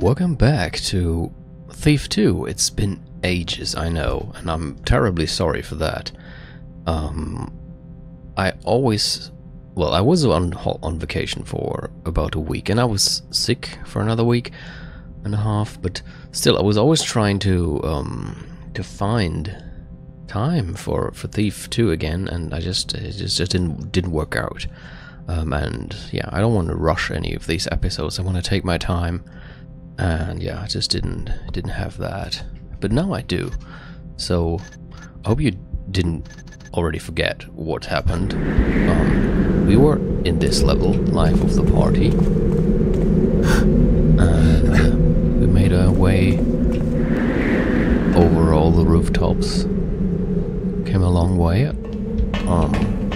Welcome back to Thief 2. It's been ages, I know, and I'm terribly sorry for that. Um, I always, well, I was on on vacation for about a week, and I was sick for another week and a half. But still, I was always trying to um, to find time for for Thief 2 again, and I just it just, just didn't didn't work out. Um, and yeah, I don't want to rush any of these episodes. I want to take my time, and yeah, I just didn't didn't have that. But now I do. So I hope you didn't already forget what happened. Um, we were in this level, Life of the Party, and we made our way over all the rooftops. Came a long way. Um,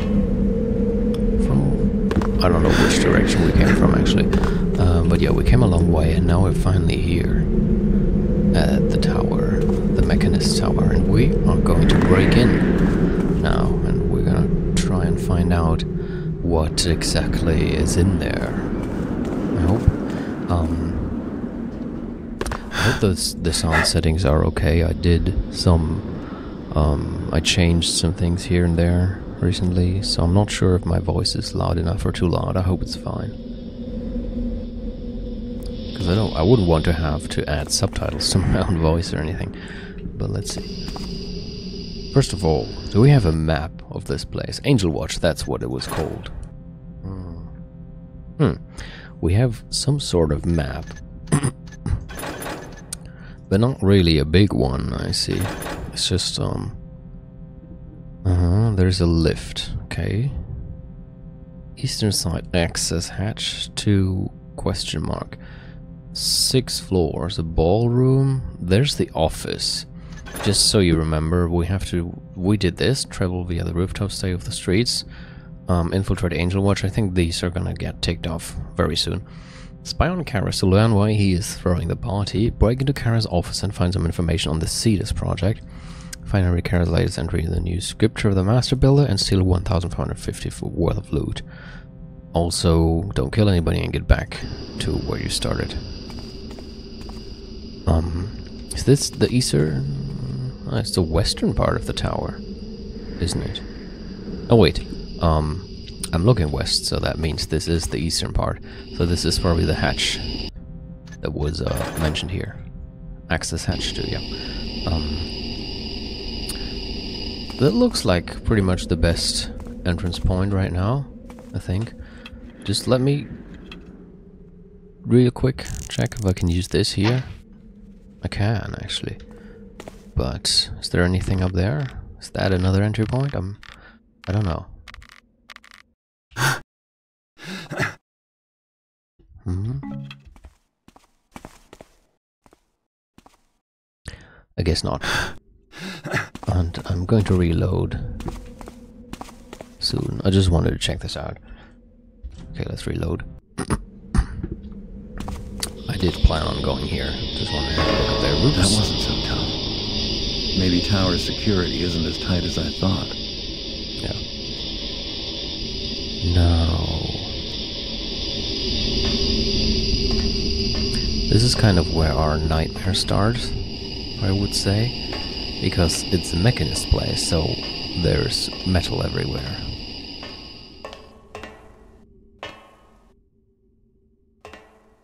I don't know which direction we came from actually, um, but yeah, we came a long way, and now we're finally here at the tower, the Mechanist Tower, and we are going to break in now, and we're gonna try and find out what exactly is in there. I hope. Um, I hope those the sound settings are okay. I did some. Um, I changed some things here and there recently, so I'm not sure if my voice is loud enough or too loud. I hope it's fine. Because I don't, I wouldn't want to have to add subtitles to my own voice or anything. But let's see. First of all, do we have a map of this place? Angelwatch, that's what it was called. Hmm. hmm. We have some sort of map. but not really a big one, I see. It's just, um... Uh-huh, there's a lift, okay. Eastern side access hatch to question mark. Six floors, a ballroom, there's the office. Just so you remember, we have to, we did this, travel via the rooftop, stay off the streets, um, infiltrate Angelwatch. I think these are gonna get ticked off very soon. Spy on Karras to learn why he is throwing the party, break into Karras' office and find some information on the Cetus project, Henry Karras' latest entry in the new scripture of the Master Builder, and steal 1,450 worth of loot. Also, don't kill anybody and get back to where you started. Um, is this the eastern? Oh, it's the western part of the tower, isn't it? Oh wait, um, I'm looking west, so that means this is the eastern part. So this is probably the hatch that was uh, mentioned here. Access hatch too, yeah. Um, that looks like pretty much the best entrance point right now, I think. Just let me real quick check if I can use this here. I can actually. But is there anything up there? Is that another entry point? I'm I don't know. hmm. I guess not. And I'm going to reload soon. I just wanted to check this out. Okay, let's reload. I did plan on going here. Just wanted to look at their roofs. That wasn't so tough. Maybe tower security isn't as tight as I thought. Yeah. No. This is kind of where our nightmare starts, I would say. Because it's a mechanist place, so there's metal everywhere.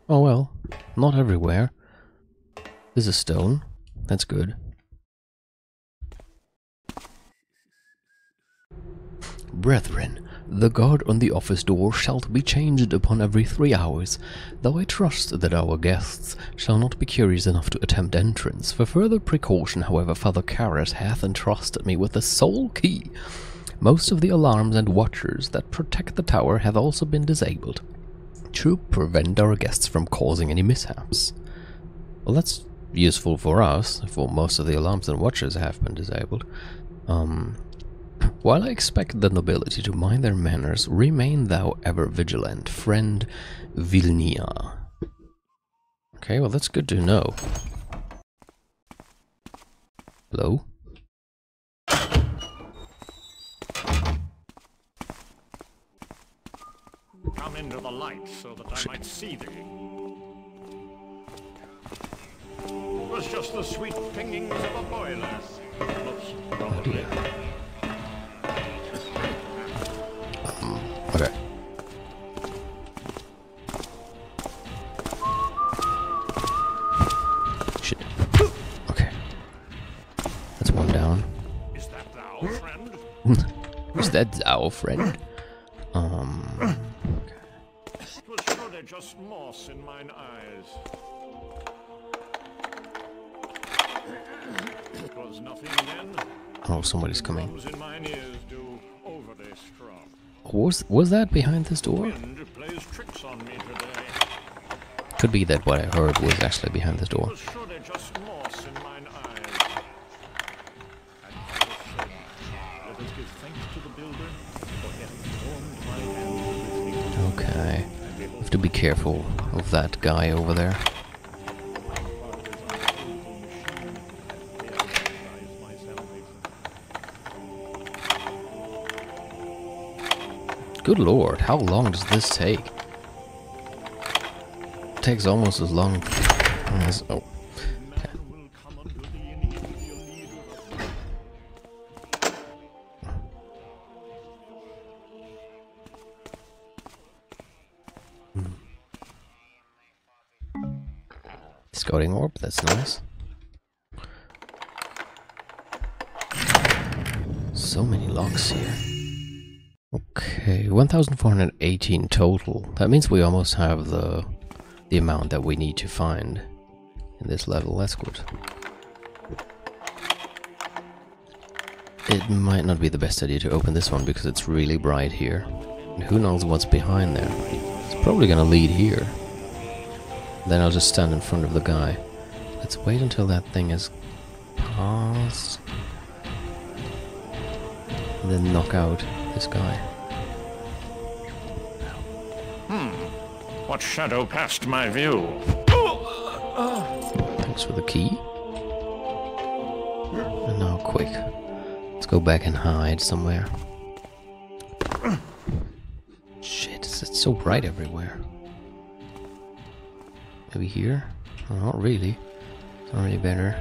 Oh well, not everywhere. There's a stone. That's good. Brethren, the guard on the office door shall be changed upon every three hours, though I trust that our guests shall not be curious enough to attempt entrance. For further precaution, however, Father Karras hath entrusted me with the sole key. Most of the alarms and watchers that protect the tower have also been disabled, to prevent our guests from causing any mishaps. Well, that's useful for us, for most of the alarms and watchers have been disabled. Um, while I expect the nobility to mind their manners, remain thou ever vigilant, friend Vilnia. Okay, well that's good to know. Hello? Come into the light so that I might see thee. It was just the sweet pingings of a boiler. Oh, Looks probably. Is that our friend? Um. Twas surely just moss in mine eyes. It was nothing then. Oh, somebody's coming. In mine ears do overly strong. Was was that behind this door? Wind plays tricks on me today. Could be that what I heard was actually behind this door. Have to be careful of that guy over there. Good lord, how long does this take? takes almost as long as oh. Scouting orb, that's nice. So many locks here. Okay, 1418 total. That means we almost have the the amount that we need to find in this level. That's good. It might not be the best idea to open this one because it's really bright here. And who knows what's behind there. It's probably gonna lead here. Then I'll just stand in front of the guy. Let's wait until that thing is past. And then knock out this guy. Hmm. What shadow passed my view? Thanks for the key. And now quick. Let's go back and hide somewhere. Shit, it's, it's so bright everywhere. Maybe here? Oh, not really. It's really better.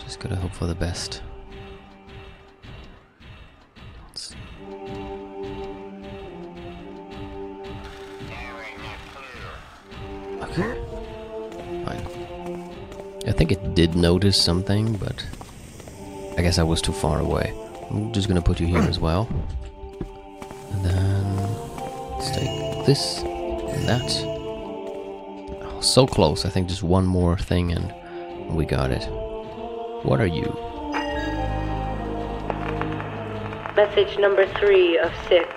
Just gotta hope for the best. Okay. Fine. I think it did notice something, but I guess I was too far away. I'm just gonna put you here as well. And then let's take this and that. Oh, so close. I think just one more thing and we got it. What are you? Message number three of six.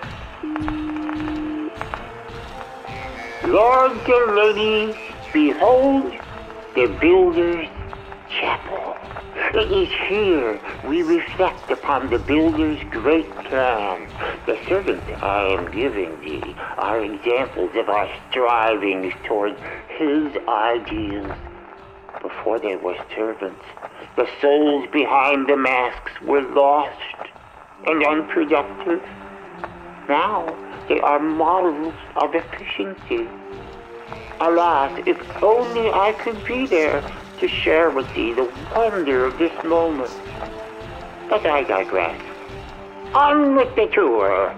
Lords and ladies, behold the Builder's Chapel. It is here we reflect upon the Builder's great plan. The servants I am giving thee are examples of our strivings towards his ideals. Before they were servants, the souls behind the masks were lost and unproductive. Now they are models of efficiency. Alas, if only I could be there to share with thee the wonder of this moment. But I digress. On with the tour.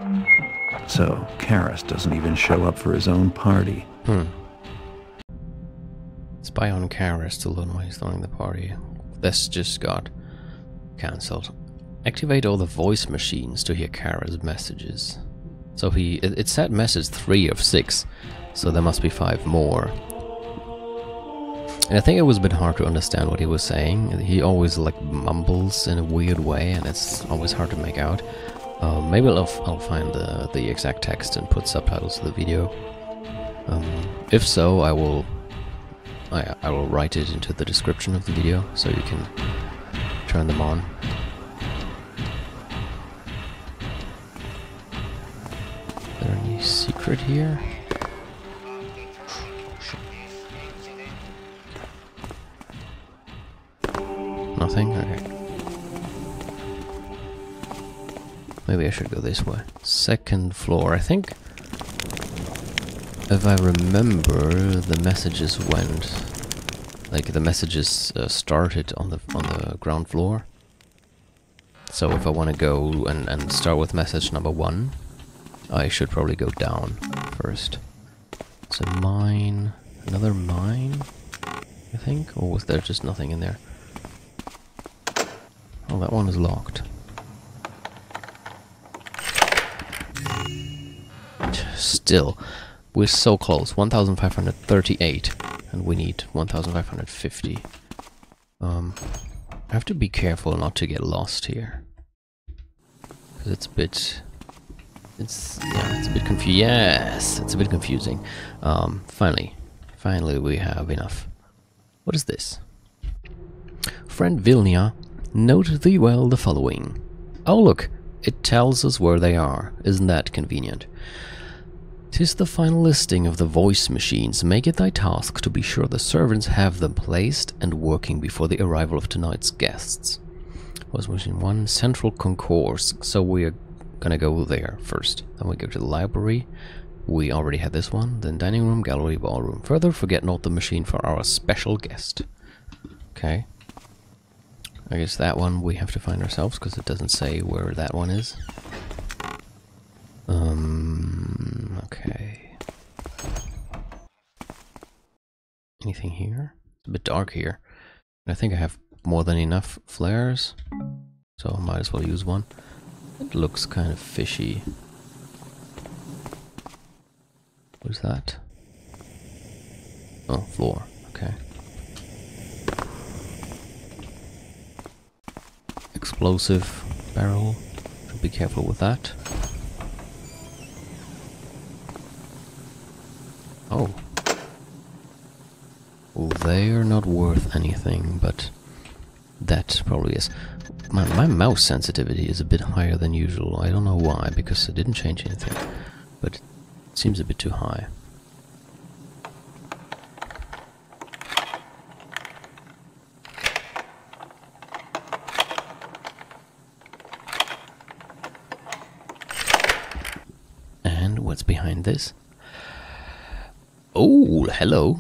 So, Karras doesn't even show up for his own party. Hmm. Spy on Karras still on while he's throwing the party. This just got cancelled. Activate all the voice machines to hear Karras' messages. So he it, it said message three of six, so there must be five more. And I think it was a bit hard to understand what he was saying. He always like mumbles in a weird way, and it's always hard to make out. Uh, maybe I'll, I'll find the, the exact text and put subtitles to the video. Um, if so, I will I, I will write it into the description of the video so you can turn them on. Is there any secret here? Nothing? Okay. Maybe I should go this way. Second floor, I think. if I remember, the messages went like the messages uh, started on the on the ground floor. So if I want to go and and start with message number one, I should probably go down first. It's a mine, another mine, I think, or was there just nothing in there? Oh, that one is locked. Still, we're so close. 1,538, and we need 1,550. Um, I have to be careful not to get lost here. Because it's a bit... It's, yeah, it's a bit confusing. Yes, it's a bit confusing. Um, finally. Finally we have enough. What is this? Friend Vilnia, note thee well the following. Oh look, it tells us where they are. Isn't that convenient? Tis the final listing of the voice machines. Make it thy task to be sure the servants have them placed and working before the arrival of tonight's guests. Voice machine 1, central concourse. So we're gonna go there first. Then we go to the library. We already had this one. Then dining room, gallery, ballroom. Further, forget not the machine for our special guest. Okay. I guess that one we have to find ourselves because it doesn't say where that one is. Um, okay. Anything here? It's a bit dark here. I think I have more than enough flares, so I might as well use one. It looks kind of fishy. What is that? Oh, floor. Okay. Explosive barrel. Should be careful with that. Oh. Well, they are not worth anything, but that probably is. My, my mouse sensitivity is a bit higher than usual. I don't know why, because I didn't change anything. But it seems a bit too high. And what's behind this? Oh, hello.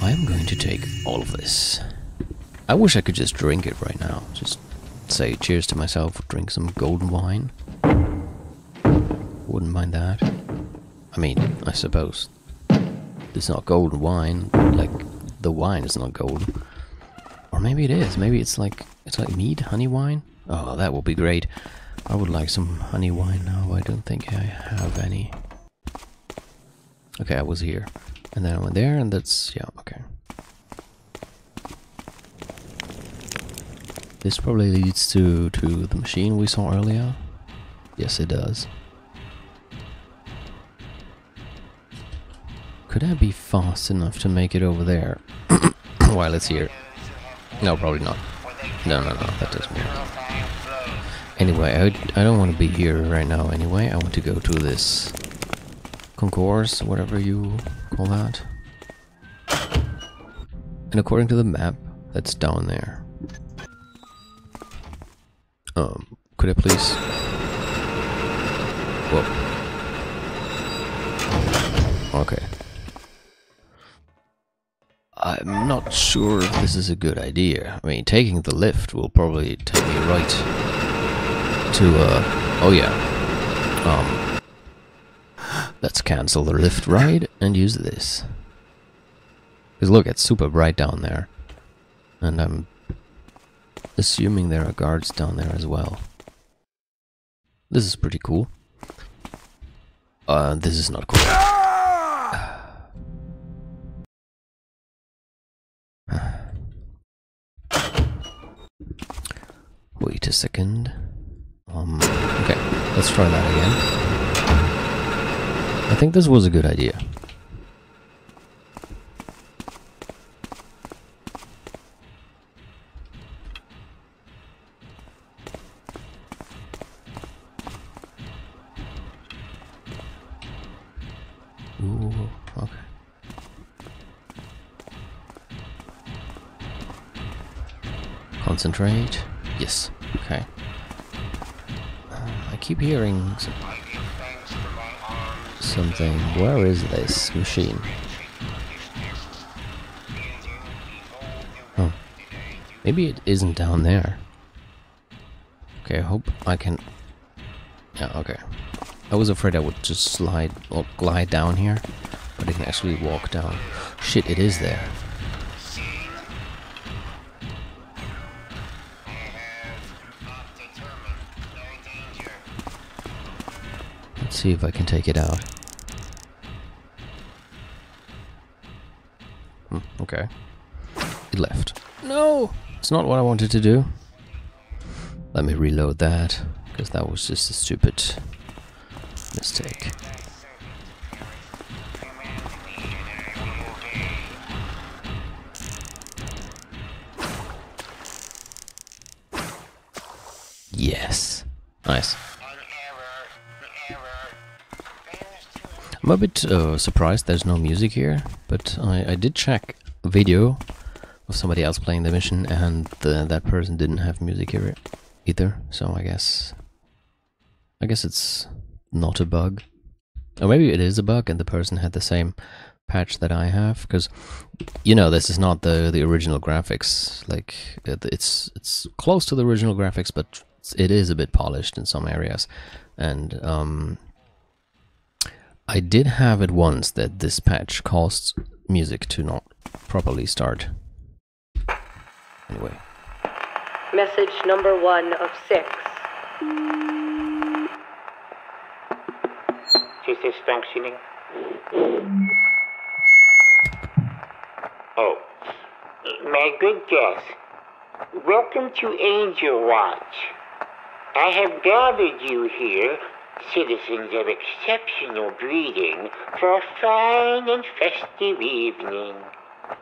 I am going to take all of this. I wish I could just drink it right now. Just say cheers to myself, drink some golden wine. Wouldn't mind that. I mean, I suppose. It's not golden wine, like the wine is not golden. Or maybe it is. Maybe it's like it's like mead, honey wine. Oh, that would be great. I would like some honey wine now. I don't think I have any. Okay, I was here. And then I went there, and that's... yeah, okay. This probably leads to, to the machine we saw earlier. Yes, it does. Could I be fast enough to make it over there while it's here? No, probably not. No, no, no, that doesn't work. Anyway, I, I don't want to be here right now anyway. I want to go to this concourse, whatever you call that. And according to the map, that's down there. Um, could I please? Whoa. Okay. I'm not sure if this is a good idea. I mean, taking the lift will probably take me right to, uh, oh yeah. Um, let's cancel the lift ride and use this. Because look, it's super bright down there. And I'm assuming there are guards down there as well. This is pretty cool. Uh, this is not cool. Wait a second. Um, okay, let's try that again. I think this was a good idea. Okay. Concentrate. Yes. Okay. Uh, I keep hearing some, something. Where is this machine? Oh. Maybe it isn't down there. Okay, I hope I can... Yeah, okay. I was afraid I would just slide or glide down here, but I can actually walk down. Shit, it is there. Let's see if I can take it out. Okay. It left. No! It's not what I wanted to do. Let me reload that, because that was just a stupid mistake. Yes. Nice. I'm a bit uh, surprised there's no music here, but I, I did check video of somebody else playing the mission and the, that person didn't have music here either, so I guess... I guess it's not a bug. Or maybe it is a bug and the person had the same patch that I have, because, you know, this is not the, the original graphics, like, it's, it's close to the original graphics, but it is a bit polished in some areas, and, um, I did have it once that this patch caused music to not properly start. Anyway. Message number one of six. Is this functioning? Oh, my good guest, welcome to Angelwatch. I have gathered you here, citizens of exceptional breeding, for a fine and festive evening.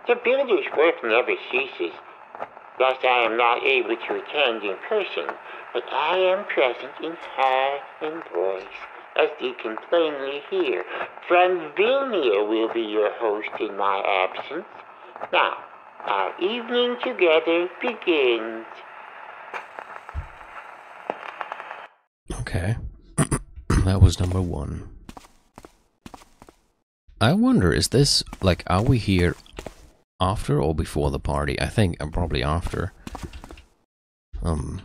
The builder's work never ceases. Thus, I am not able to attend in person, but I am present in heart and voice, as you can plainly hear. Franvilnia will be your host in my absence. Now, our evening together begins. Okay. that was number one. I wonder, is this, like, are we here after or before the party? I think I'm probably after. Um,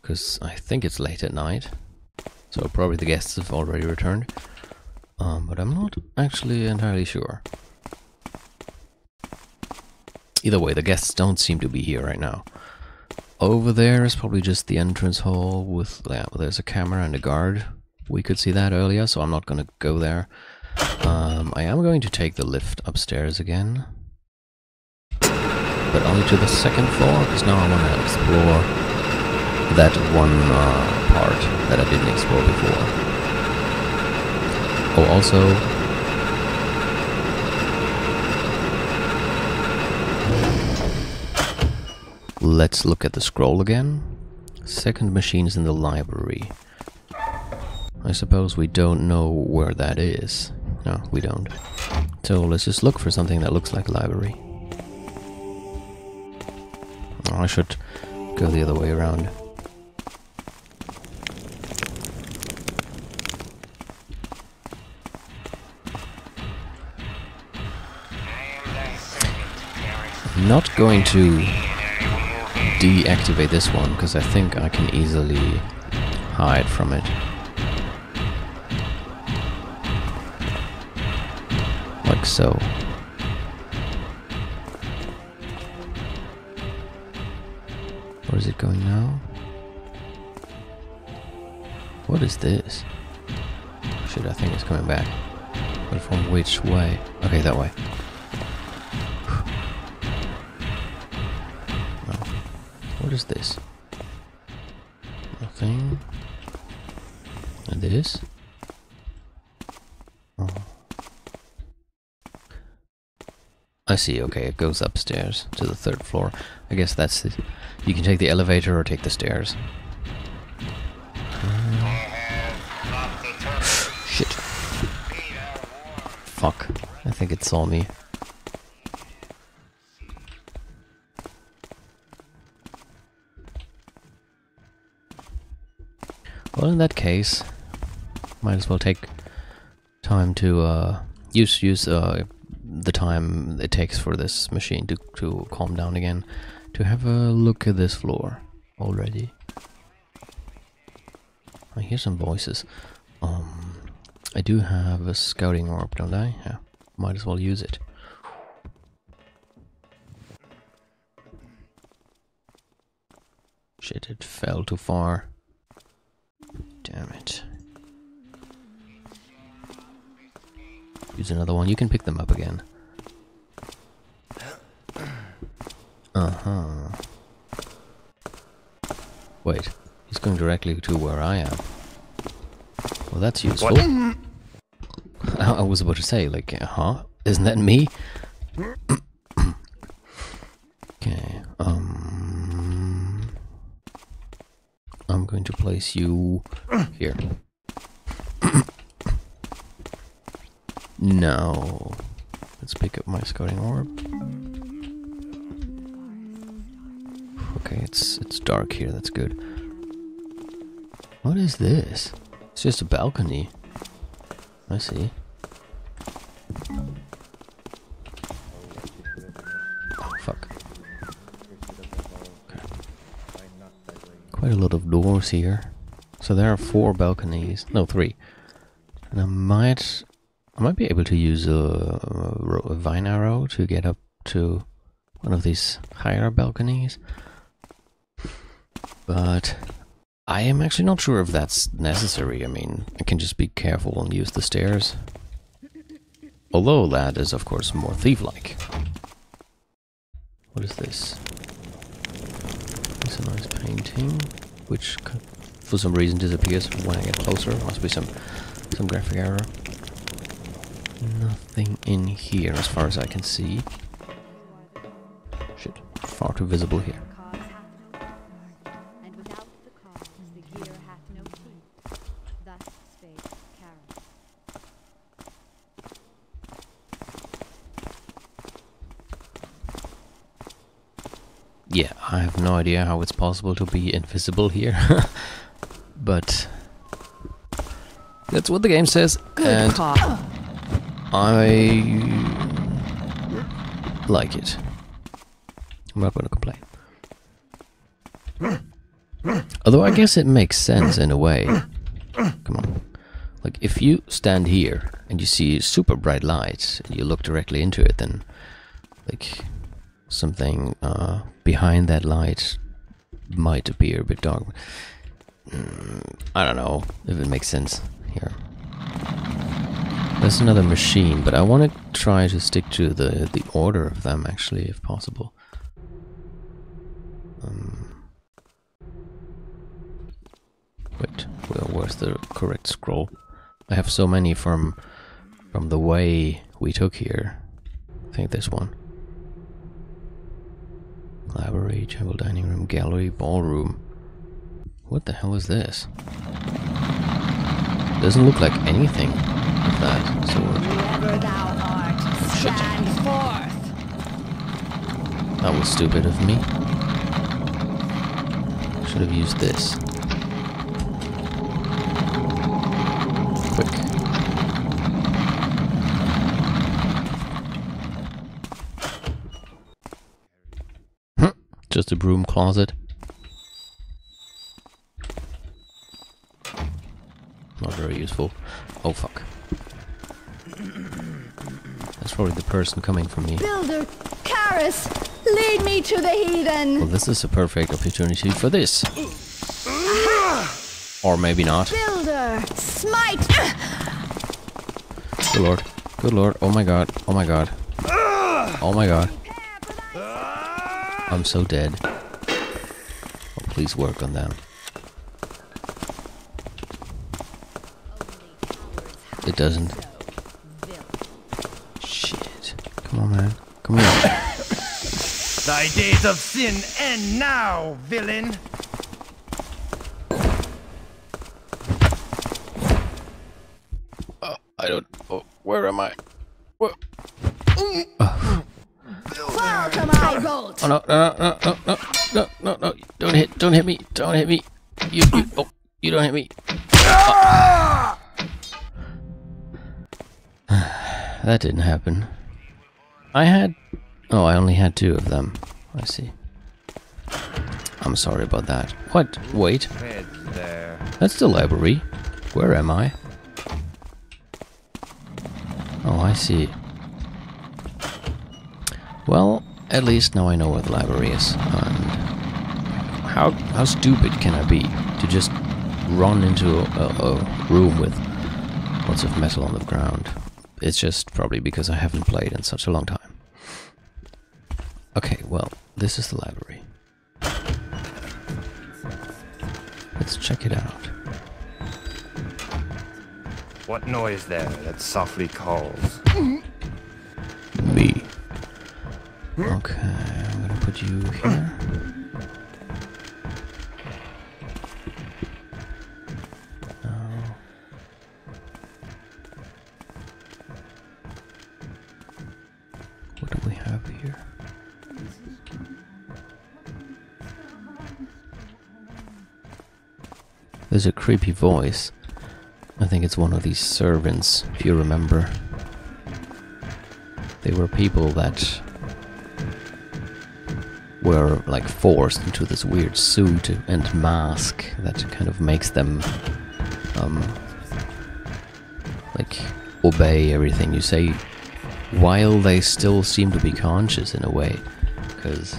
because I think it's late at night. So probably the guests have already returned. Um, but I'm not actually entirely sure. Either way, the guests don't seem to be here right now. Over there is probably just the entrance hall with, yeah, there's a camera and a guard. We could see that earlier, so I'm not gonna go there. Um, I am going to take the lift upstairs again. But only to the second floor, because now I want to explore that one uh, part that I didn't explore before. Oh, also, let's look at the scroll again. Second machine is in the library. I suppose we don't know where that is. No, we don't. So let's just look for something that looks like a library. Oh, I should go the other way around. I'm not going to deactivate this one because I think I can easily hide from it. Like so. Is it going now? What is this? Shit, I think it's coming back. But from which way? Okay, that way. Oh. What is this? Nothing. And this? I see, okay, it goes upstairs to the third floor. I guess that's the... You can take the elevator or take the stairs. Shit. Fuck. I think it saw me. Well, in that case, might as well take time to uh, use use uh, the time it takes for this machine to to calm down again. To have a look at this floor already. I hear some voices. Um, I do have a scouting orb, don't I? Yeah, might as well use it. Shit, it fell too far. Damn it. Use another one. You can pick them up again. Uh huh. Wait, he's going directly to where I am. Well, that's useful. I, I was about to say, like, uh, huh? Isn't that me? okay, um. I'm going to place you here. No. Let's pick up my scouting orb. Okay, it's it's dark here. That's good. What is this? It's just a balcony. I see. Oh, fuck. Okay. Quite a lot of doors here. So there are four balconies. No, three. And I might... I might be able to use a, a, vine arrow to get up to one of these higher balconies. But I am actually not sure if that's necessary. I mean, I can just be careful and use the stairs. Although that is, of course, more thief-like. What is this? It's a nice painting, which for some reason disappears when I get closer. Must be some some graphic error. Nothing in here as far as I can see. Shit, far too visible here. cause hath no power, and without the cause the gear hath no teeth. Thus spake Karras. Yeah, I have no idea how it's possible to be invisible here. but that's what the game says. Good and I like it. I'm not going to complain. Although I guess it makes sense in a way. Come on. Like if you stand here and you see super bright light and you look directly into it, then like something uh, behind that light might appear a bit dark. Mm, I don't know if it makes sense here. There's another machine, but I want to try to stick to the the order of them actually, if possible. Um, wait, where, where's the correct scroll? I have so many from from the way we took here. I think this one. Library, chapel, dining room, gallery, ballroom. What the hell is this? Doesn't look like anything that sword. Whoever thou art, Shit. stand forth. That was stupid of me. Should have used this. Quick. Hm, Just a broom closet. Not very useful. Oh fuck. Probably the person coming for me. Builder, Karras, lead me to the heathen. Well, this is a perfect opportunity for this. Or maybe not. Builder, smite. Good lord. Good lord. Oh my god. Oh my god. Oh my god. I'm so dead. Oh, please work on them. It doesn't. Shit. Come on, man. Come on. Thy days of sin end now, villain! Oh, I don't. Oh, where am I? Where? Fall to my bolt. Oh no! No! No! No! No! No! No! No! Don't hit! Don't hit me! Don't hit me! You! you oh! You don't hit me! that didn't happen. I had... Oh, I only had two of them. I see. I'm sorry about that. What? Wait. That's the library. Where am I? Oh, I see. Well, at least now I know where the library is. And how how stupid can I be to just run into a, a, a room with lots of metal on the ground? It's just probably because I haven't played in such a long time. Okay, well, this is the library. Let's check it out. What noise there that softly calls? Me. Okay, I'm gonna put you here. What do we have here? There's a creepy voice. I think it's one of these servants, if you remember. They were people that were like forced into this weird suit and mask that kind of makes them um like obey everything you say while they still seem to be conscious in a way because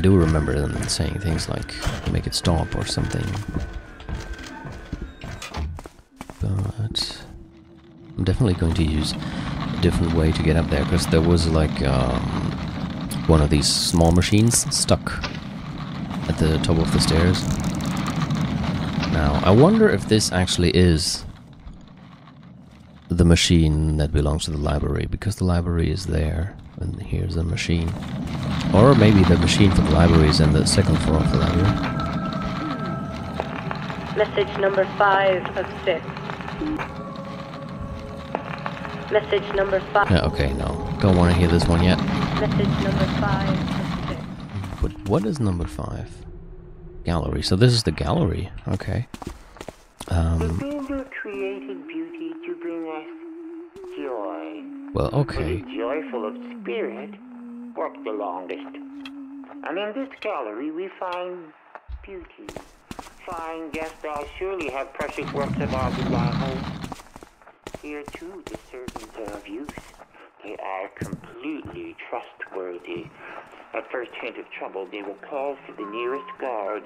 I do remember them saying things like make it stop or something but I'm definitely going to use a different way to get up there because there was like um, one of these small machines stuck at the top of the stairs. Now, I wonder if this actually is the machine that belongs to the library because the library is there and here's a machine. Or maybe the machine for the library is in the second floor of the library. Message number five of six. Message number five. Yeah, okay, no. Don't want to hear this one yet. Message number five of six. But what is number five? Gallery. So this is the gallery. Okay. The Um, builder created beauty to bring us joy. well, okay. the joyful of spirit work the longest. And in this gallery we find beauty. Fine guest thou surely have precious works of art in thy home. Here too the servants are of use. They are completely trustworthy. At first hint of trouble they will call for the nearest guard.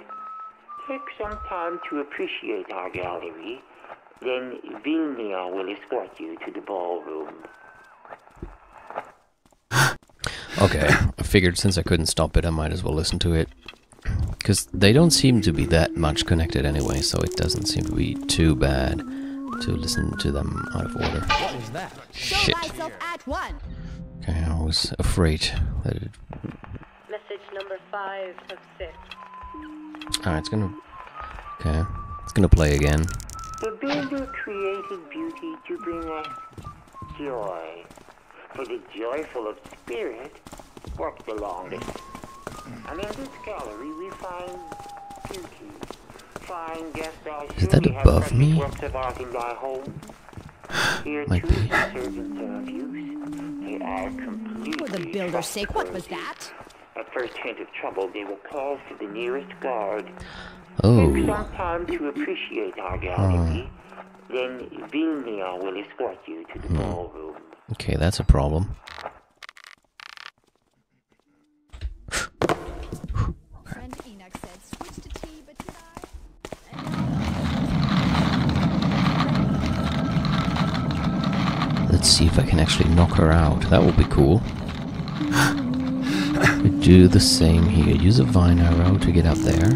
Take some time to appreciate our gallery. Then Vilnia will escort you to the ballroom. Okay. I figured since I couldn't stop it, I might as well listen to it. Because they don't seem to be that much connected anyway, so it doesn't seem to be too bad to listen to them out of order. Show Shit. thyself at one. Okay, I was afraid that it. Message number five of six. Alright, it's gonna. Okay. It's gonna play again. The builder created beauty to bring us joy. For the joyful of spirit work the longest. And in this gallery we find beauty. Fine guest thou Is that above me? works of art in thy home. Here Might too be. the servants are of use. They are completely For the builder's sake, what was that? At first hint of trouble, they will call for the nearest guard. Oh. Take some time to appreciate our gallery. Then Vilnia will escort you to the hmm. ballroom. Okay, that's a problem. Let's see if I can actually knock her out. That will be cool. Do the same here. Use a vine arrow to get up there.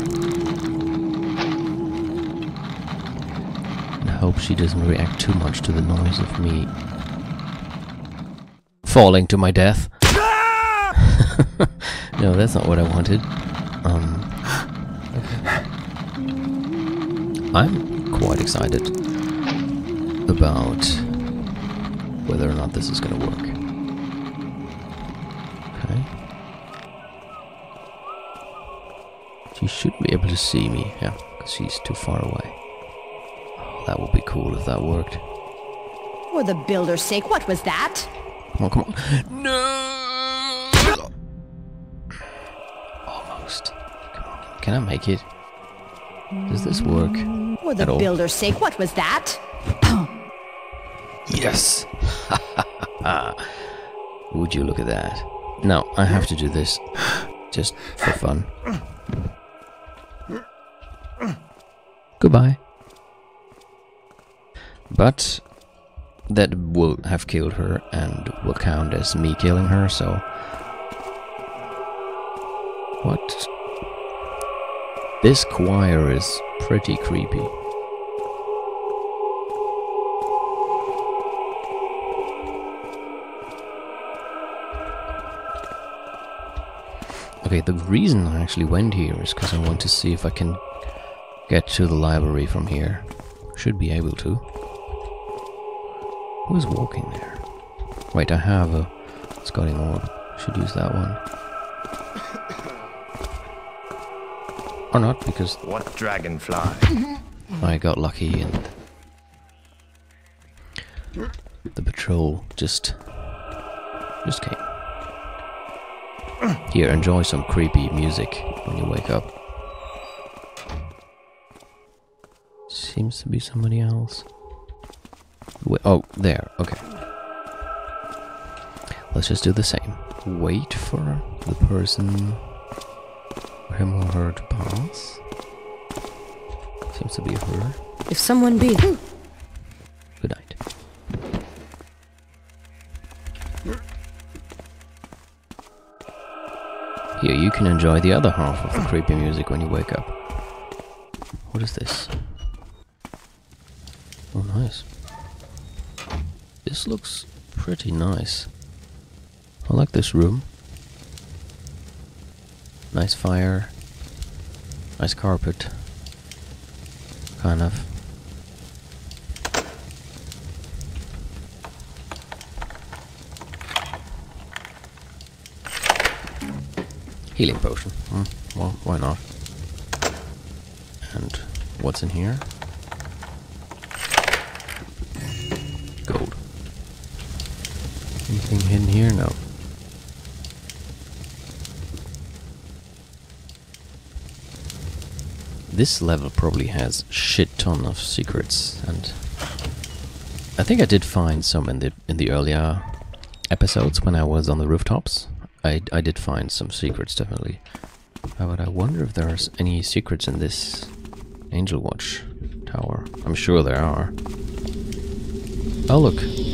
And hope she doesn't react too much to the noise of me falling to my death. no, that's not what I wanted. Um, I'm quite excited about whether or not this is going to work. Okay. She should be able to see me, yeah, because she's too far away. Oh, that would be cool if that worked. For the builder's sake, what was that? Oh, come on. No! Almost. Come on. Can I make it? Does this work? For the At all. builder's sake, what was that? Yes! Would you look at that? Now, I have to do this. Just for fun. Goodbye. But that will have killed her and will count as me killing her, so. What? This choir is pretty creepy. Okay, the reason I actually went here is because I want to see if I can get to the library from here. Should be able to. Who's walking there? Wait, I have a scouting orb. Should use that one. Or not, because What dragonfly? I got lucky and the patrol just just came. Here, enjoy some creepy music when you wake up. Seems to be somebody else. Wait, oh, there. Okay. Let's just do the same. Wait for the person, him or her to pass. Seems to be her. If someone be. Good night. Here, you can enjoy the other half of the creepy music when you wake up. What is this? Oh, nice. This looks pretty nice. I like this room. Nice fire. Nice carpet. Kind of. Healing potion. Hmm, well, why not? And what's in here? Here? No. This level probably has shit ton of secrets and I think I did find some in the in the earlier episodes when I was on the rooftops. I, I did find some secrets, definitely. Uh, but I wonder if there's any secrets in this Angelwatch tower. I'm sure there are. Oh, look.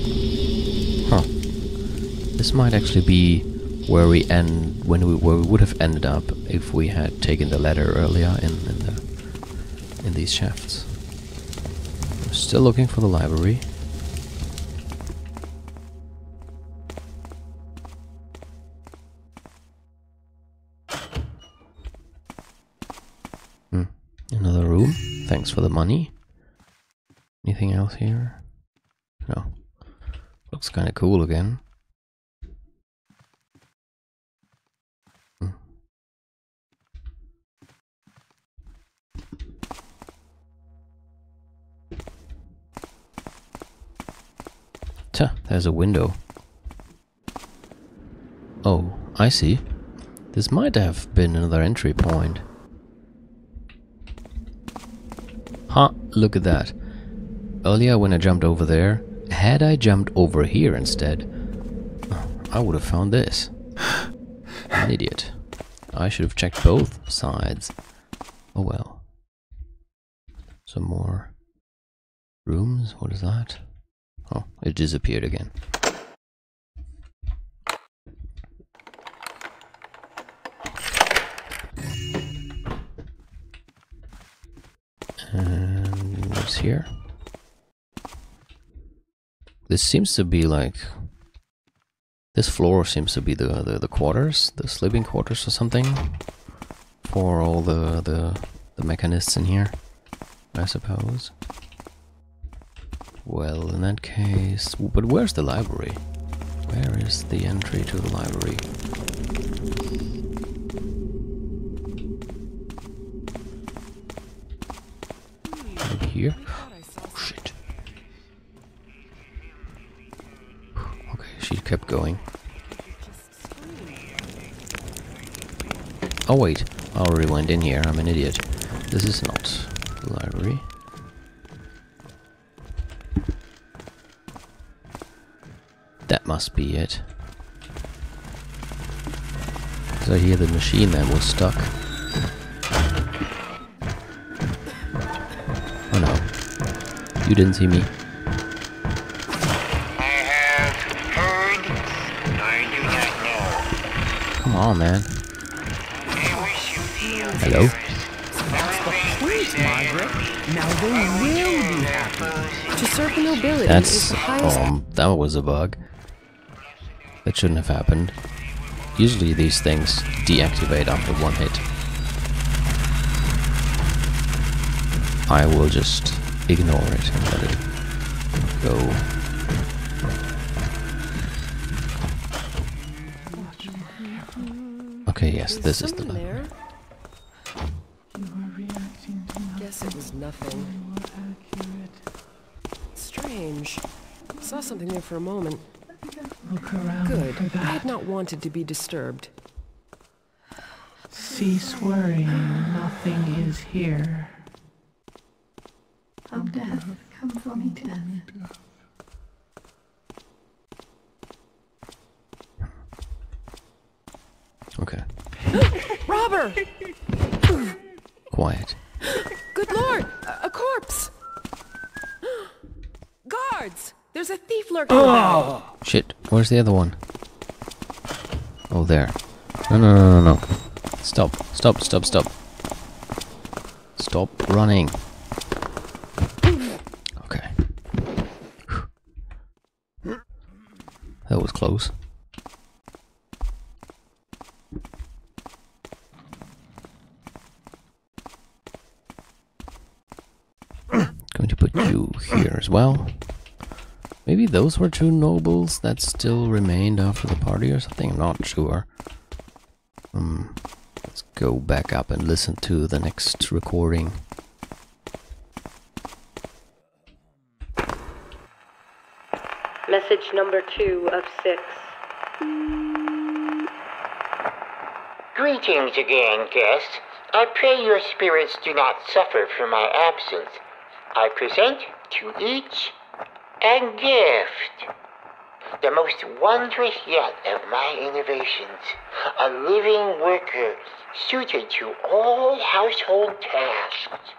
This might actually be where we end, when we, where we would have ended up if we had taken the ladder earlier in, in, the, in these shafts. Still looking for the library. Hmm. Another room. Thanks for the money. Anything else here? No. Looks kind of cool again. Tuh, there's a window. Oh, I see. This might have been another entry point. Huh, look at that. Earlier when I jumped over there, had I jumped over here instead, I would have found this. An idiot. I should have checked both sides. Oh well. Some more rooms? What is that? Oh, it disappeared again. And what's here? This seems to be like this floor seems to be the, the the quarters, the sleeping quarters or something for all the the the mechanists in here, I suppose. Well, in that case, but where's the library? Where is the entry to the library? Maybe here? Oh, shit. Okay, she kept going. Oh wait, I'll rewind in here. I'm an idiot. This is not must be it. 'Cause I hear the machine man was stuck. Oh no. You didn't see me. I have heard. I do not know. Come on, man. I wish you Hello? Margaret. Now they will be happy. To serve the nobility is That's the um that was a bug. That shouldn't have happened. Usually these things deactivate after one hit. I will just ignore it and let it go. Okay, yes, this is the Someone library. there. Guess it was nothing. Strange. Saw something there for a moment. Look around Good. for I had not wanted to be disturbed. Cease worrying. Nothing is here. Come death, come for me, death. Okay. Robber! Quiet. Good lord! A, a corpse! Guards! There's a thief lurking oh! around. Shit, where's the other one? Oh, there. No, no, no, no, no. Stop, stop, stop, stop. Stop running. Okay. That was close. Going to put you here as well. Maybe those were two nobles that still remained after the party or something? I'm not sure. Um, let's go back up and listen to the next recording. Message number two of six. Greetings again, guests. I pray your spirits do not suffer from my absence. I present to each a gift. The most wondrous yet of my innovations. A living worker suited to all household tasks.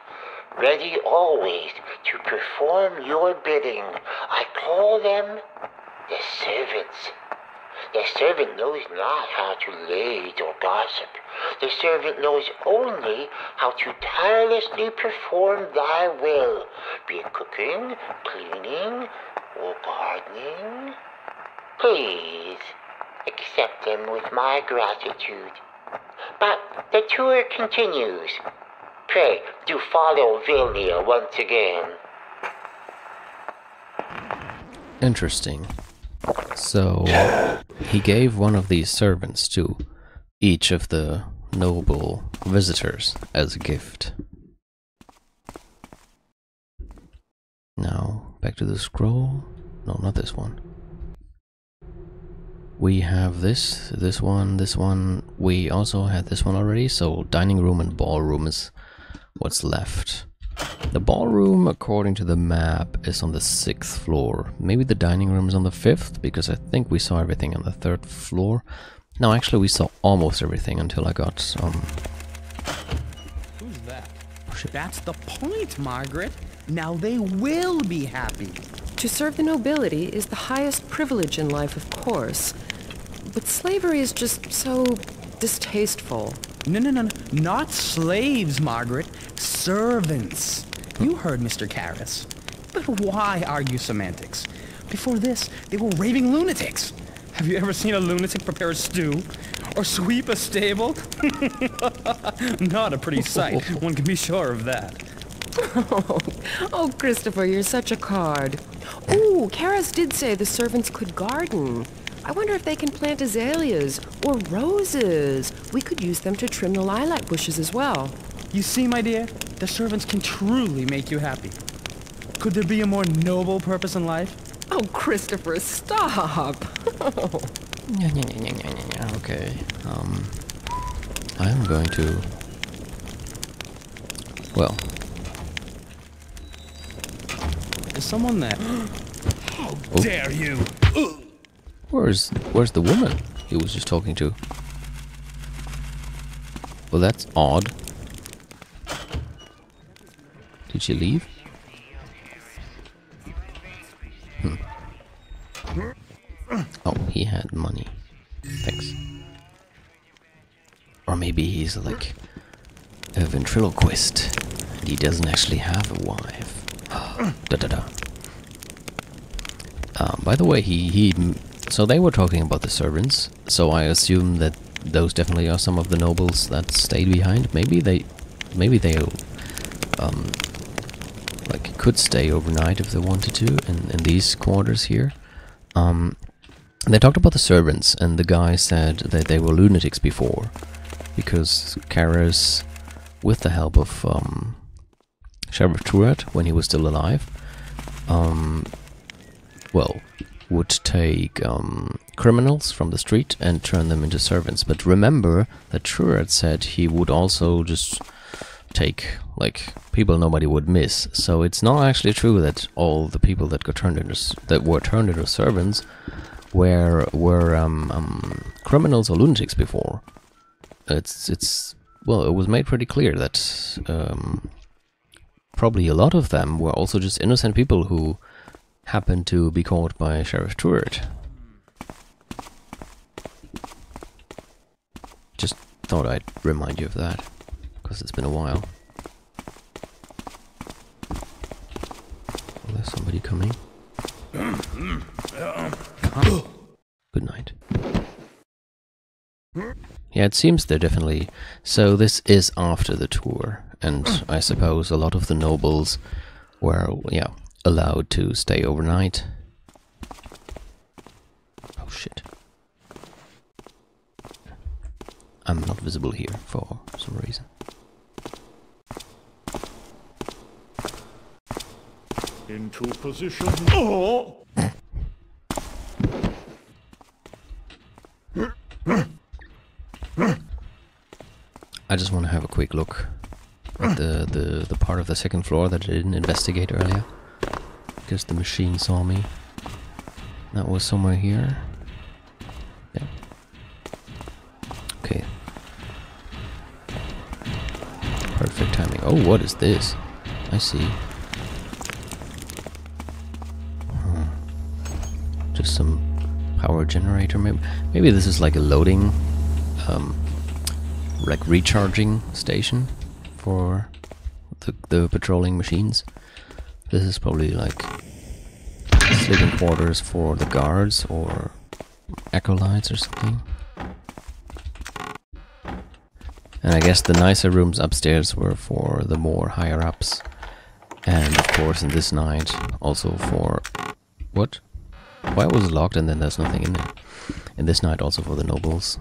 Ready always to perform your bidding. I call them the servants. The servant knows not how to lade or gossip. The servant knows only how to tirelessly perform thy will, be it cooking, cleaning, or gardening. Please accept them with my gratitude. But the tour continues. Pray do follow Vilnia once again. Interesting. So, he gave one of these servants to each of the noble visitors as a gift. Now, back to the scroll. No, not this one. We have this, this one, this one. We also had this one already, so dining room and ballroom is what's left. The ballroom, according to the map, is on the sixth floor. Maybe the dining room is on the fifth, because I think we saw everything on the third floor. No, actually, we saw almost everything until I got um. Who's that? That's the point, Margaret. Now they will be happy. To serve the nobility is the highest privilege in life, of course. But slavery is just so distasteful. No, no, no, no. Not slaves, Margaret. Servants. You heard Mr. Karras. But why argue semantics? Before this, they were raving lunatics. Have you ever seen a lunatic prepare a stew? Or sweep a stable? Not a pretty sight, one can be sure of that. Oh, oh, Christopher, you're such a card. Ooh, Karras did say the servants could garden. I wonder if they can plant azaleas or roses. We could use them to trim the lilac bushes as well. You see, my dear, the servants can truly make you happy. Could there be a more noble purpose in life? Oh, Christopher, stop. Okay. Um, I'm going to. Well, Is someone there? Oh. Dare you? Where's where's the woman he was just talking to? Well, that's odd. Did she leave? Hmm. Oh, he had money. Thanks. Or maybe he's like a ventriloquist and he doesn't actually have a wife. da da da. Um, by the way, he he. So they were talking about the servants. So I assume that those definitely are some of the nobles that stayed behind. Maybe they, maybe they, um, like could stay overnight if they wanted to in in these quarters here. Um, they talked about the servants, and the guy said that they were lunatics before, because Karras, with the help of um, Sheriff when he was still alive, um, would take um, criminals from the street and turn them into servants. But remember that Truart said he would also just take like people nobody would miss. So it's not actually true that all the people that got turned into that were turned into servants were were um, um, criminals or lunatics before. It's it's well, it was made pretty clear that um, probably a lot of them were also just innocent people who happened to be caught by Sheriff Truart. Just thought I'd remind you of that, because it's been a while. Oh, there's somebody coming. Good night. Yeah, it seems they're definitely. So this is after the tour, and I suppose a lot of the nobles were, yeah, allowed to stay overnight. Oh shit. I'm not visible here for some reason. Into position. Oh! I just want to have a quick look at the, the, the part of the second floor that I didn't investigate earlier. Because the machine saw me. That was somewhere here. Yeah. Okay. Perfect timing. Oh, what is this? I see. Hmm. Just some power generator. Maybe, maybe this is like a loading, um, like recharging station for the, the patrolling machines. This is probably like sleeping quarters for the guards or acolytes or something. And I guess the nicer rooms upstairs were for the more higher ups. And of course in this night also for... What? Why was it locked and then there's nothing in it? In this night also for the nobles.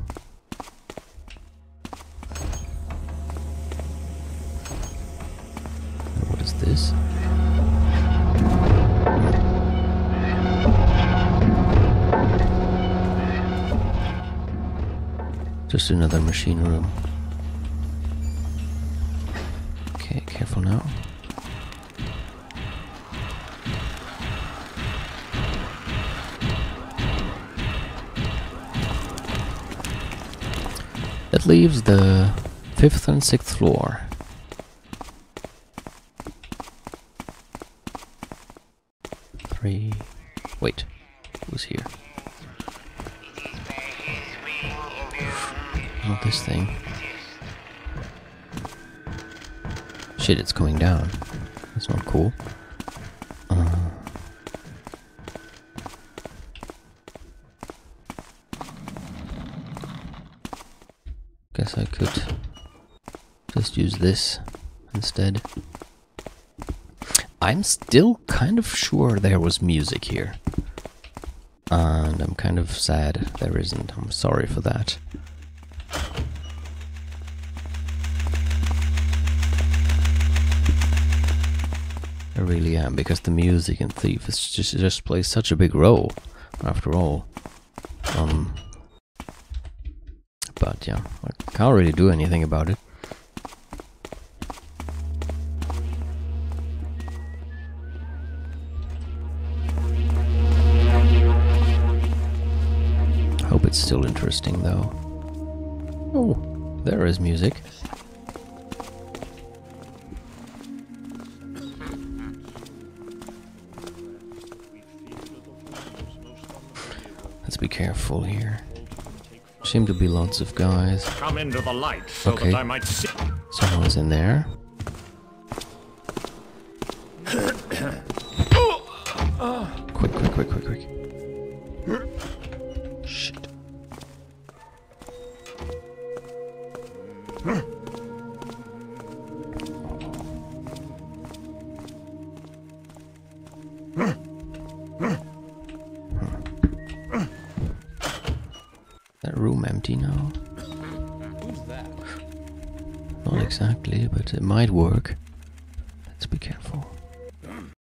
Another machine room. Okay, careful now. That leaves the fifth and sixth floor. Shit, it's coming down. That's not cool. Uh, guess I could just use this instead. I'm still kind of sure there was music here. And I'm kind of sad there isn't. I'm sorry for that. Really am because the music in Thief is just just plays such a big role. After all, Um, but yeah, I can't really do anything about it. Hope it's still interesting though. Oh, there is music. Careful here. Seem to be lots of guys. Come into the light so Okay. that I might see. Someone's in there. quick, quick, quick, quick, quick.